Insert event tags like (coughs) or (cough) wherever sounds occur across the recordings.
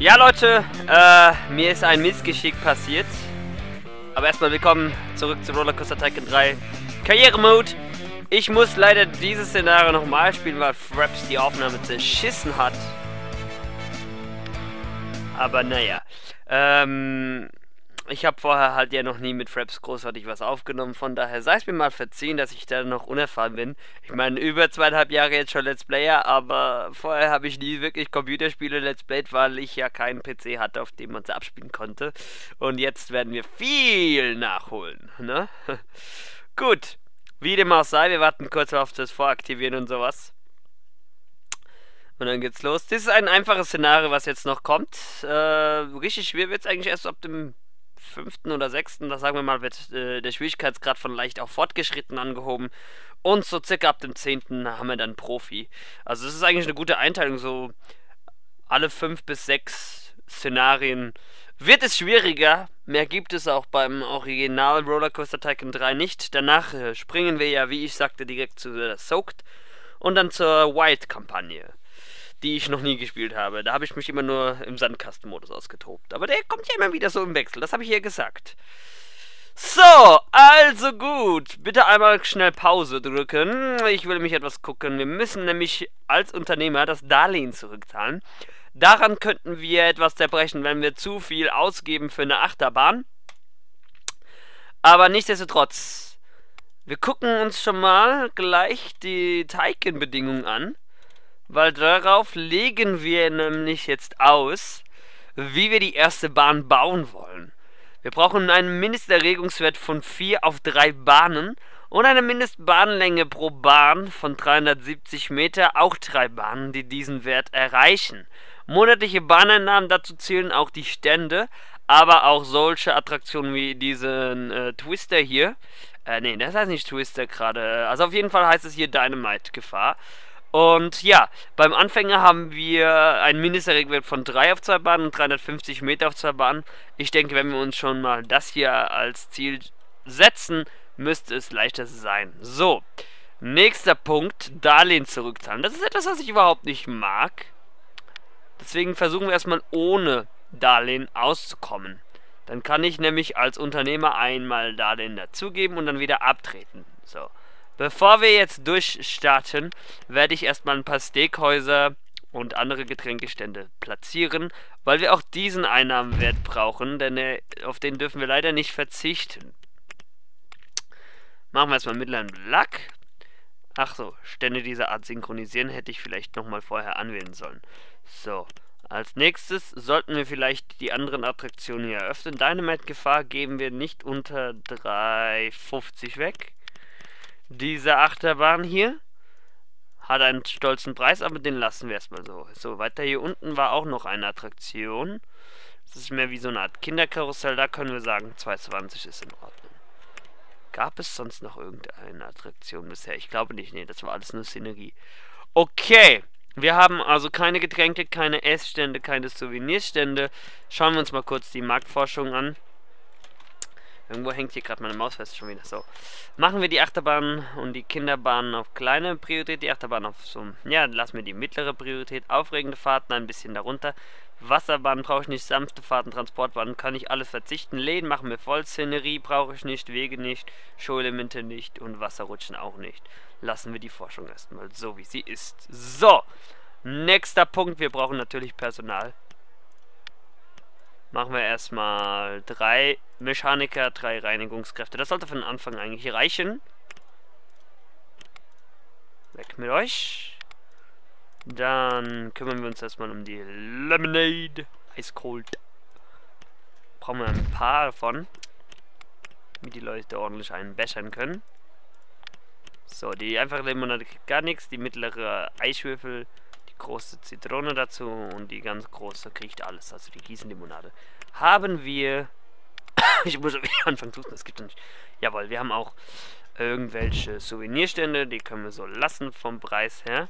Ja, Leute, äh, mir ist ein Missgeschick passiert. Aber erstmal willkommen zurück zu Rollercoaster Tycoon 3 Karriere-Mode. Ich muss leider dieses Szenario nochmal spielen, weil Fraps die Aufnahme zerschissen hat. Aber naja. Ähm, ich habe vorher halt ja noch nie mit Fraps großartig was aufgenommen, von daher sei es mir mal verziehen, dass ich da noch unerfahren bin. Ich meine, über zweieinhalb Jahre jetzt schon Let's Player, aber vorher habe ich nie wirklich Computerspiele Let's Played, weil ich ja keinen PC hatte, auf dem man sie abspielen konnte. Und jetzt werden wir viel nachholen, ne? (laughs) Gut, wie dem auch sei, wir warten kurz auf das Voraktivieren und sowas. Und dann geht's los. Das ist ein einfaches Szenario, was jetzt noch kommt. Äh, richtig schwer wird es eigentlich erst ab dem fünften oder sechsten, da sagen wir mal, wird äh, der Schwierigkeitsgrad von leicht auf fortgeschritten angehoben. Und so circa ab dem zehnten haben wir dann Profi. Also das ist eigentlich eine gute Einteilung, so alle fünf bis sechs Szenarien wird es schwieriger. Mehr gibt es auch beim Original Rollercoaster Tycoon 3 nicht. Danach äh, springen wir ja, wie ich sagte, direkt zu der Soaked und dann zur White-Kampagne die ich noch nie gespielt habe. Da habe ich mich immer nur im Sandkastenmodus ausgetobt. Aber der kommt ja immer wieder so im Wechsel, das habe ich ja gesagt. So, also gut. Bitte einmal schnell Pause drücken. Ich will mich etwas gucken. Wir müssen nämlich als Unternehmer das Darlehen zurückzahlen. Daran könnten wir etwas zerbrechen, wenn wir zu viel ausgeben für eine Achterbahn. Aber nichtsdestotrotz, wir gucken uns schon mal gleich die Teiken-Bedingungen an weil darauf legen wir nämlich jetzt aus, wie wir die erste Bahn bauen wollen. Wir brauchen einen Mindesterregungswert von 4 auf 3 Bahnen und eine Mindestbahnlänge pro Bahn von 370 Meter, auch drei Bahnen, die diesen Wert erreichen. Monatliche Bahneinnahmen, dazu zählen auch die Stände, aber auch solche Attraktionen wie diesen äh, Twister hier. Äh, nee, das heißt nicht Twister gerade. Also auf jeden Fall heißt es hier Dynamite-Gefahr. Und ja, beim Anfänger haben wir einen Mindesterregwert von 3 auf 2 Bahnen und 350 Meter auf 2 Bahnen. Ich denke, wenn wir uns schon mal das hier als Ziel setzen, müsste es leichter sein. So, nächster Punkt, Darlehen zurückzahlen. Das ist etwas, was ich überhaupt nicht mag. Deswegen versuchen wir erstmal ohne Darlehen auszukommen. Dann kann ich nämlich als Unternehmer einmal Darlehen dazugeben und dann wieder abtreten. So. Bevor wir jetzt durchstarten, werde ich erstmal ein paar Steakhäuser und andere Getränkestände platzieren, weil wir auch diesen Einnahmenwert brauchen, denn äh, auf den dürfen wir leider nicht verzichten. Machen wir erstmal mittleren Lack. Ach so, Stände dieser Art synchronisieren hätte ich vielleicht nochmal vorher anwählen sollen. So, als nächstes sollten wir vielleicht die anderen Attraktionen hier eröffnen. Dynamite-Gefahr geben wir nicht unter 3,50 weg. Diese Achterbahn hier hat einen stolzen Preis, aber den lassen wir erstmal so. So, weiter hier unten war auch noch eine Attraktion. Das ist mehr wie so eine Art Kinderkarussell. Da können wir sagen, 220 ist in Ordnung. Gab es sonst noch irgendeine Attraktion bisher? Ich glaube nicht. Nee, das war alles nur Szenerie. Okay. Wir haben also keine Getränke, keine Essstände, keine Souvenirstände. Schauen wir uns mal kurz die Marktforschung an. Irgendwo hängt hier gerade meine Maus fest schon wieder. So. Machen wir die Achterbahn und die Kinderbahnen auf kleine Priorität. Die Achterbahn auf so, ja, lassen wir die mittlere Priorität. Aufregende Fahrten ein bisschen darunter. Wasserbahn brauche ich nicht. Sanfte Fahrten, Transportbahnen kann ich alles verzichten. Läden machen wir voll. Szenerie brauche ich nicht. Wege nicht. Showelemente nicht. Und Wasserrutschen auch nicht. Lassen wir die Forschung erstmal so, wie sie ist. So. Nächster Punkt. Wir brauchen natürlich Personal. Machen wir erstmal drei Mechaniker, drei Reinigungskräfte. Das sollte den Anfang eigentlich reichen. Weg mit euch. Dann kümmern wir uns erstmal um die Lemonade. Ice Cold. Brauchen wir ein paar davon. Damit die Leute ordentlich einbechern können. So, die einfache Limonade kriegt gar nichts. Die mittlere Eiswürfel große Zitrone dazu und die ganz große kriegt alles, also die Gießenlimonade. Haben wir... (coughs) ich muss wieder (laughs) anfangen zu das gibt es nicht. Jawohl, wir haben auch irgendwelche Souvenirstände, die können wir so lassen vom Preis her.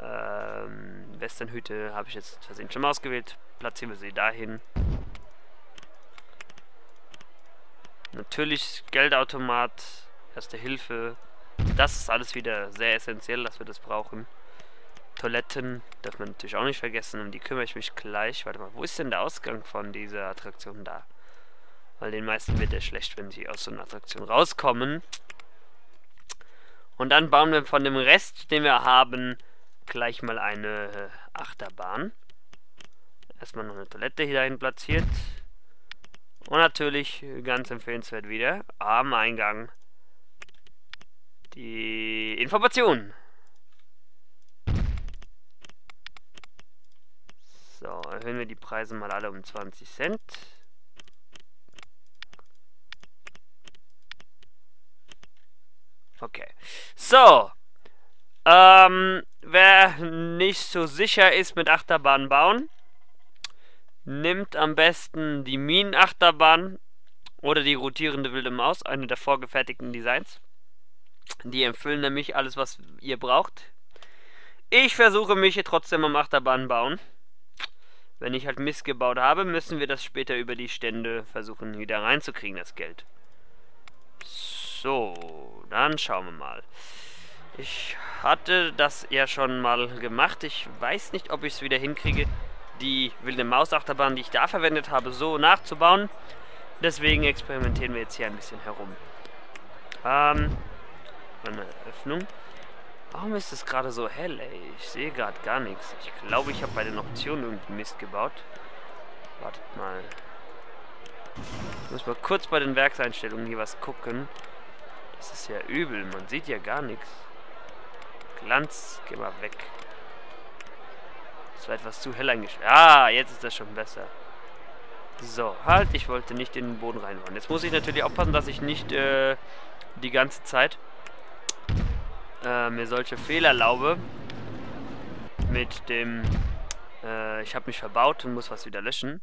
Ähm, Westernhüte habe ich jetzt versehen schon mal ausgewählt. Platzieren wir sie dahin. Natürlich Geldautomat, Erste Hilfe, das ist alles wieder sehr essentiell, dass wir das brauchen. Toiletten darf man natürlich auch nicht vergessen. Um die kümmere ich mich gleich. Warte mal, wo ist denn der Ausgang von dieser Attraktion da? Weil den meisten wird ja schlecht, wenn sie aus so einer Attraktion rauskommen. Und dann bauen wir von dem Rest, den wir haben, gleich mal eine äh, Achterbahn. Erstmal noch eine Toilette hier dahin platziert. Und natürlich, ganz empfehlenswert wieder, am Eingang die Information. So, erhöhen wir die Preise mal alle um 20 Cent. Okay. So. Ähm, wer nicht so sicher ist mit Achterbahn bauen, nimmt am besten die Minenachterbahn oder die rotierende wilde Maus, eine der vorgefertigten Designs. Die empfüllen nämlich alles, was ihr braucht. Ich versuche mich hier trotzdem am Achterbahn bauen. Wenn ich halt Mist gebaut habe, müssen wir das später über die Stände versuchen wieder reinzukriegen, das Geld. So, dann schauen wir mal. Ich hatte das ja schon mal gemacht. Ich weiß nicht, ob ich es wieder hinkriege, die wilde Maus-Achterbahn, die ich da verwendet habe, so nachzubauen. Deswegen experimentieren wir jetzt hier ein bisschen herum. Ähm, eine Öffnung. Warum ist es gerade so hell, ey? Ich sehe gerade gar nichts. Ich glaube, ich habe bei den Optionen irgendeinen Mist gebaut. Wartet mal. Ich muss mal kurz bei den Werkseinstellungen hier was gucken. Das ist ja übel. Man sieht ja gar nichts. Glanz, geh mal weg. Das war etwas zu hell eingestellt. Ah, jetzt ist das schon besser. So, halt, ich wollte nicht in den Boden reinhauen. Jetzt muss ich natürlich aufpassen, dass ich nicht äh, die ganze Zeit äh, mir solche Fehler erlaube. Mit dem, äh, ich habe mich verbaut und muss was wieder löschen.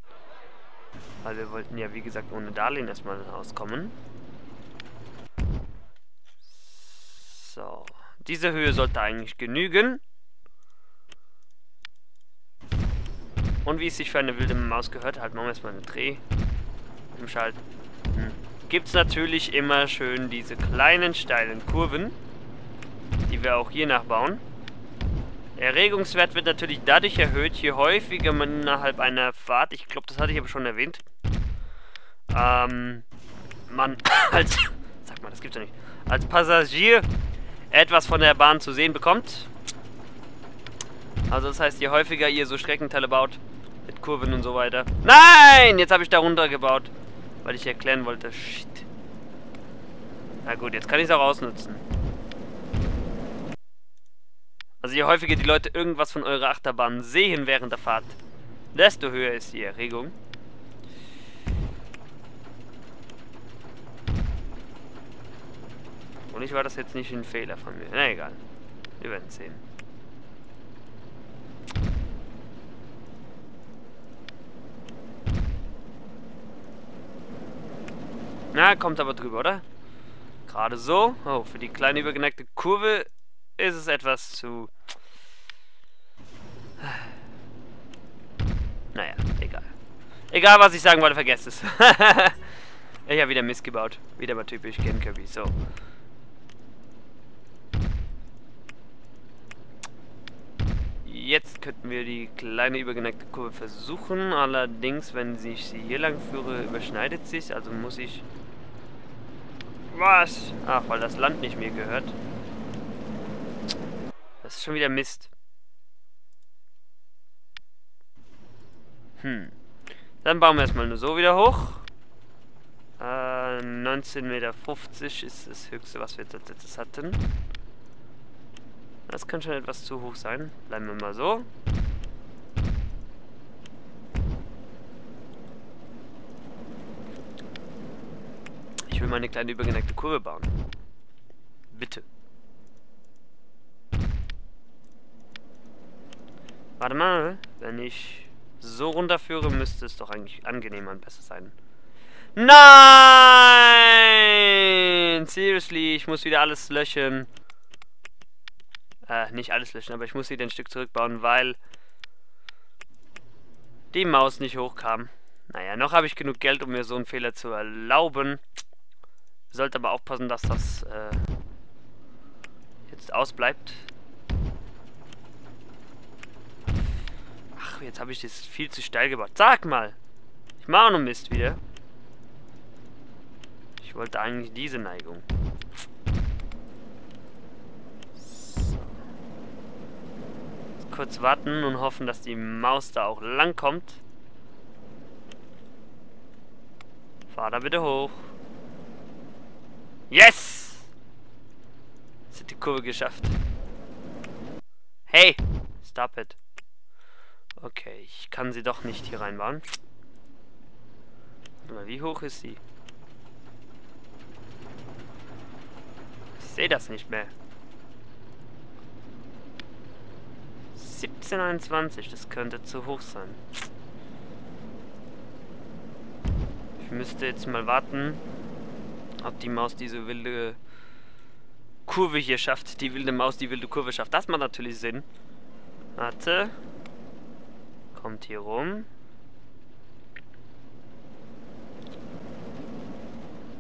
Weil wir wollten ja, wie gesagt, ohne Darlehen erstmal auskommen. So. Diese Höhe sollte eigentlich genügen. Und wie es sich für eine wilde Maus gehört, halt machen wir erstmal einen Dreh im Schalten. Gibt es natürlich immer schön diese kleinen steilen Kurven wir auch hier nachbauen. Erregungswert wird natürlich dadurch erhöht, je häufiger man innerhalb einer Fahrt, ich glaube, das hatte ich aber schon erwähnt, ähm, man (coughs) als, sag mal, das gibt's ja nicht, als Passagier etwas von der Bahn zu sehen bekommt. Also das heißt, je häufiger ihr so Schreckenteile baut, mit Kurven und so weiter. Nein! Jetzt habe ich da runtergebaut, weil ich erklären wollte. Shit. Na gut, jetzt kann ich es auch ausnutzen. Also je häufiger die Leute irgendwas von eurer Achterbahn sehen während der Fahrt, desto höher ist die Erregung. Und ich war das jetzt nicht ein Fehler von mir. Na egal. Wir werden sehen. Na, kommt aber drüber, oder? Gerade so. Oh, für die kleine übergeneigte Kurve ist es etwas zu... Naja, egal. Egal, was ich sagen wollte, vergesst es. (laughs) ich habe wieder Mist gebaut. Wieder mal typisch Game Kirby. So. Jetzt könnten wir die kleine übergeneigte Kurve versuchen. Allerdings, wenn ich sie hier lang führe, überschneidet sich. Also muss ich... Was? Ach, weil das Land nicht mir gehört. Das ist schon wieder Mist. Hm. Dann bauen wir erstmal nur so wieder hoch. Äh, 19,50 Meter ist das höchste, was wir jetzt hatten. Das kann schon etwas zu hoch sein. Bleiben wir mal so. Ich will mal eine kleine übergeneigte Kurve bauen. Bitte. Warte mal, wenn ich so runterführe, müsste es doch eigentlich angenehmer und besser sein. Nein! Seriously, ich muss wieder alles löschen. Äh, nicht alles löschen, aber ich muss wieder ein Stück zurückbauen, weil die Maus nicht hochkam. Naja, noch habe ich genug Geld, um mir so einen Fehler zu erlauben. Sollte aber aufpassen, dass das äh, jetzt ausbleibt. Jetzt habe ich das viel zu steil gebaut. Sag mal! Ich mache noch Mist wieder. Ich wollte eigentlich diese Neigung. So. Kurz warten und hoffen, dass die Maus da auch lang kommt. Fahr da bitte hoch. Yes! Jetzt hat die Kurve geschafft. Hey! Stop it. Okay, ich kann sie doch nicht hier reinbauen. Mal, wie hoch ist sie? Ich sehe das nicht mehr. 1721, das könnte zu hoch sein. Ich müsste jetzt mal warten, ob die Maus diese wilde Kurve hier schafft. Die wilde Maus die wilde Kurve schafft. Das macht natürlich Sinn. Warte. Kommt hier rum.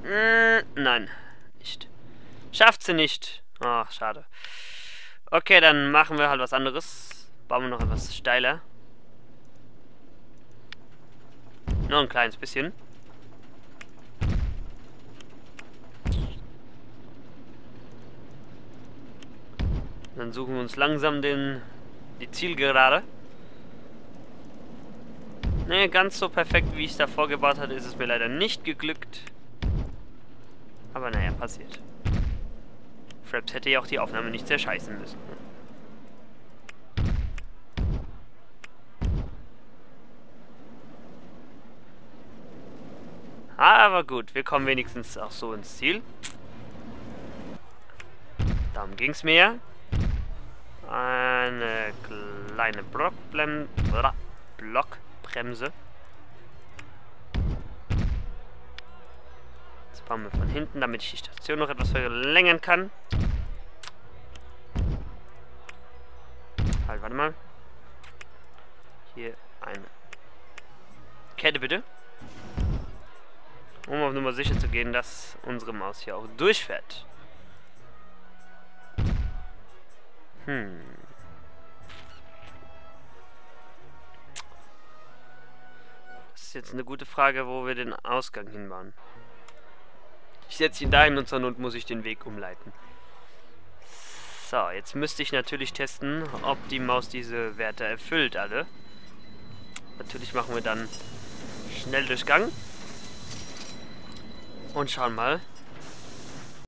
Äh, nein, nicht. Schafft sie nicht. Ach, schade. Okay, dann machen wir halt was anderes. Bauen wir noch etwas steiler. Nur ein kleines bisschen. Dann suchen wir uns langsam den die Zielgerade. Ne, ganz so perfekt, wie ich es davor gebaut hatte, ist es mir leider nicht geglückt. Aber naja, passiert. Fraps hätte ja auch die Aufnahme nicht zerscheißen müssen. Aber gut, wir kommen wenigstens auch so ins Ziel. Darum ging es mir. Eine kleine Blockbremse. Blockbremse. Jetzt bauen wir von hinten, damit ich die Station noch etwas verlängern kann. Halt, warte mal. Hier eine Kette bitte. Um auf Nummer sicher zu gehen, dass unsere Maus hier auch durchfährt. Hm. Ist jetzt eine gute Frage, wo wir den Ausgang hinbauen. Ich setze ihn dahin und zur Not muss ich den Weg umleiten. So, jetzt müsste ich natürlich testen, ob die Maus diese Werte erfüllt alle. Natürlich machen wir dann Schnelldurchgang. Und schauen mal,